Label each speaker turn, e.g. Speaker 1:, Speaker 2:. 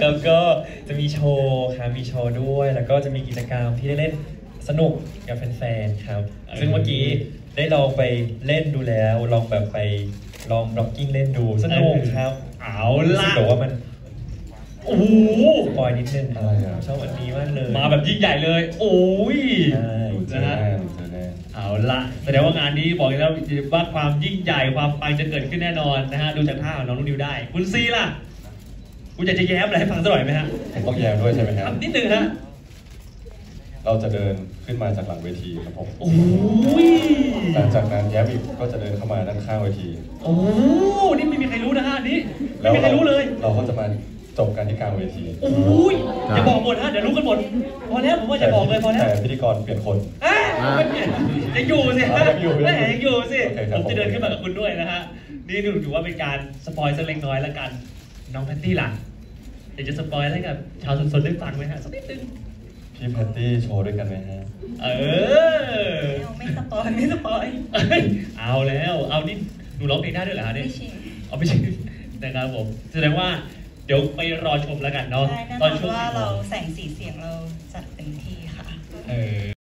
Speaker 1: ครับก็จะมีโชว์ครับมีโชว์ด้วย แล้วก็จะมีกิจกรรมที่ได้เล่นสนุกกับแฟนๆครับ ซึ่งเมื่อกี้ได้ลองไปเล่นดูแล้ว ลองแบบไปลองร็อกกิ้งเล่นดูสนุกครับ
Speaker 2: เอา
Speaker 1: รู้สึ
Speaker 2: ละ
Speaker 1: กแบบว่ามัน
Speaker 2: โอ้โห
Speaker 1: สปอยนิดนึง
Speaker 3: อะไรอะ
Speaker 1: ชอบอันนี้มากเลย
Speaker 2: มาแบบยิ่งใหญ่เลย โอ้ย
Speaker 1: ใช่
Speaker 3: เจอแน่เจอแน่
Speaker 2: เอาละแสดงว่างานนี้บอกเลยแล้วว่าความยิ่งใหญ่ความปังจะเกิดขึ้นแน่นอนนะฮะดูจากท่าของน้องนุ่นนิวได้ คุณซีล่ะ คุณอยากจะแย้มอะไรให้ฟังสักหน่อยไหมฮะ
Speaker 3: ผมต้องแย้มด้วยใช่ไหมครับ
Speaker 2: ทำนิดนึงฮะ
Speaker 3: เราจะเดินขึ้นมาจากหลังเวทีครับผม
Speaker 2: โอ้ย
Speaker 3: หลังจากนั้นแย้มอีกก็จะเดินเข้ามาด้านข้างเวที
Speaker 2: โอ้นี่ไม่มีใครรู้นะฮะอันนี้ไม่มีใครรู้เลย
Speaker 3: เราก็จะมาจบกันที่กลางเวที
Speaker 2: โอ้ยอย่าบอกหมดฮะ เดี๋ยวรู้กันหมด พอแล้วผมว่าอย่าบอกเลยพอแล้ว
Speaker 3: แต่พิธีกรเปลี่ยนคน
Speaker 2: อะไม่เปลี่ยนยังอยู่สิฮะ
Speaker 3: ยังอยู่
Speaker 2: แม่ยังอยู่สิ
Speaker 3: โอเคครั
Speaker 2: ผ
Speaker 3: บ
Speaker 2: มจะเดินขึ้นมากับคุณด้วยนะฮะ นี่ดูถือว่าเป็นการสปอยสักเล็กน้อยแล้วกัน น้องแพตตี้ล่ะ อยากจะสปอยอะไรกับชาวสนๆได้ฟังไหมฮะสักนิดนึง
Speaker 3: พี่แพตตี้โชว์ด้วยกันไหมฮะ
Speaker 2: เออ
Speaker 4: ไม่สปอยไม่สปอย
Speaker 2: เอ้ยเอาแล้ว เอานี่หนูร้องเพลงได้ด้วยเหรอฮะเนี่ย
Speaker 4: ไม่ชิง
Speaker 2: เอาไม่ใช่นะครับผม แสดงว่าเดี๋ยวไปรอชมแล้วกันเนาะ
Speaker 4: ได้แน่
Speaker 2: ต
Speaker 4: น
Speaker 2: อ
Speaker 4: อนน
Speaker 2: ช่วง
Speaker 4: ว่า
Speaker 2: กี่โม
Speaker 4: เรา
Speaker 2: ง
Speaker 4: แสงสีเสียงเรา